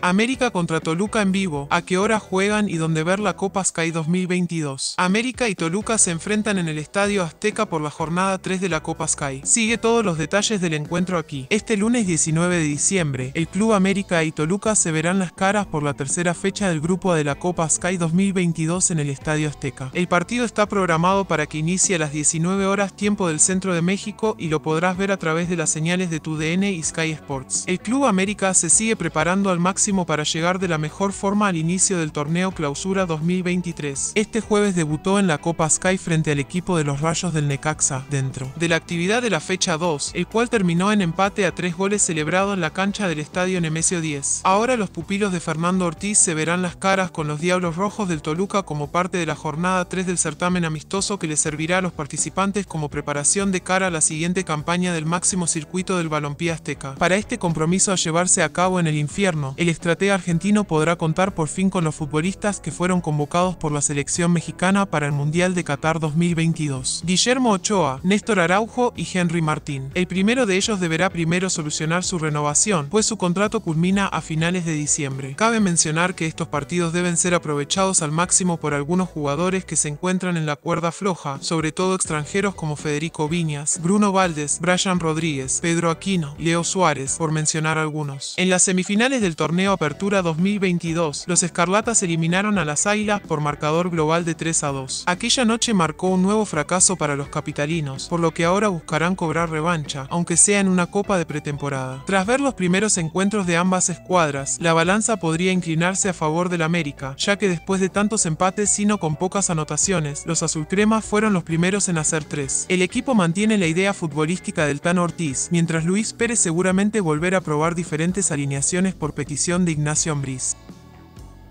América contra Toluca en vivo, a qué hora juegan y dónde ver la Copa Sky 2022. América y Toluca se enfrentan en el Estadio Azteca por la jornada 3 de la Copa Sky. Sigue todos los detalles del encuentro aquí. Este lunes 19 de diciembre, el Club América y Toluca se verán las caras por la tercera fecha del grupo de la Copa Sky 2022 en el Estadio Azteca. El partido está programado para que inicie a las 19 horas tiempo del centro de México y lo podrás ver a través de las señales de TUDN y Sky Sports. El Club América se sigue preparando al máximo para llegar de la mejor forma al inicio del torneo Clausura 2023. Este jueves debutó en la Copa Sky frente al equipo de los Rayos del Necaxa, dentro de la actividad de la fecha 2, el cual terminó en empate a tres goles celebrado en la cancha del Estadio Nemesio 10. Ahora los pupilos de Fernando Ortiz se verán las caras con los Diablos Rojos del Toluca como parte de la jornada 3 del certamen amistoso que les servirá a los participantes como preparación de cara a la siguiente campaña del máximo circuito del balompié azteca. Para este compromiso a llevarse a cabo en el infierno, el estratega argentino podrá contar por fin con los futbolistas que fueron convocados por la selección mexicana para el Mundial de Qatar 2022. Guillermo Ochoa, Néstor Araujo y Henry Martín. El primero de ellos deberá primero solucionar su renovación, pues su contrato culmina a finales de diciembre. Cabe mencionar que estos partidos deben ser aprovechados al máximo por algunos jugadores que se encuentran en la cuerda floja, sobre todo extranjeros como Federico Viñas, Bruno Valdes, Brian Rodríguez, Pedro Aquino, Leo Suárez, por mencionar algunos. En las semifinales del torneo Apertura 2022, los Escarlatas eliminaron a las Águilas por marcador global de 3 a 2. Aquella noche marcó un nuevo fracaso para los capitalinos, por lo que ahora buscarán cobrar revancha, aunque sea en una copa de pretemporada. Tras ver los primeros encuentros de ambas escuadras, la balanza podría inclinarse a favor del América, ya que después de tantos empates sino con pocas anotaciones, los azulcremas fueron los primeros en hacer tres. El equipo mantiene la idea futbolística del Tano Ortiz, mientras Luis Pérez seguramente volverá a probar diferentes alineaciones por petición de Ignacio Ambriz.